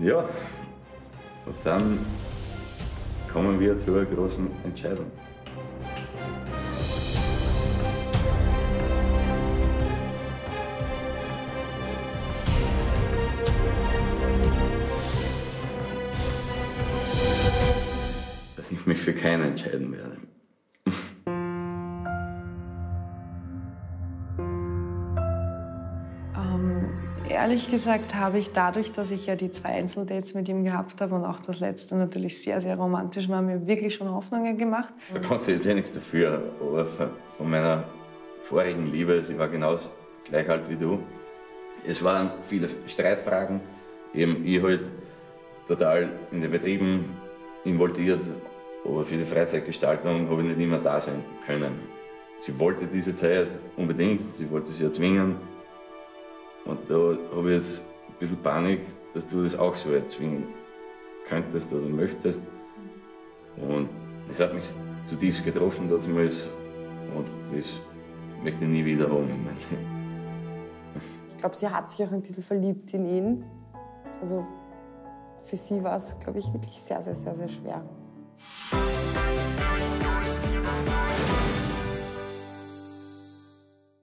Ja, und dann kommen wir zu einer großen Entscheidung. Dass ich mich für keinen entscheiden werde. Ehrlich gesagt habe ich dadurch, dass ich ja die zwei Einzeldates mit ihm gehabt habe und auch das letzte natürlich sehr, sehr romantisch war, mir wirklich schon Hoffnungen gemacht. Da kannst du jetzt eh nichts dafür, aber von- meiner vorigen Liebe, sie war genau gleich alt wie du. Es waren viele Streitfragen, eben ich halt total in den Betrieben involviert, aber für die Freizeitgestaltung habe ich nicht immer da sein können. Sie wollte diese Zeit unbedingt, sie wollte sie erzwingen. Und da habe ich jetzt ein bisschen Panik, dass du das auch so erzwingen könntest oder möchtest. Und es hat mich zutiefst getroffen damals und das möchte ich nie wieder haben in meinem Leben. Ich glaube, sie hat sich auch ein bisschen verliebt in ihn. Also für sie war es, glaube ich, wirklich sehr, sehr, sehr, sehr schwer.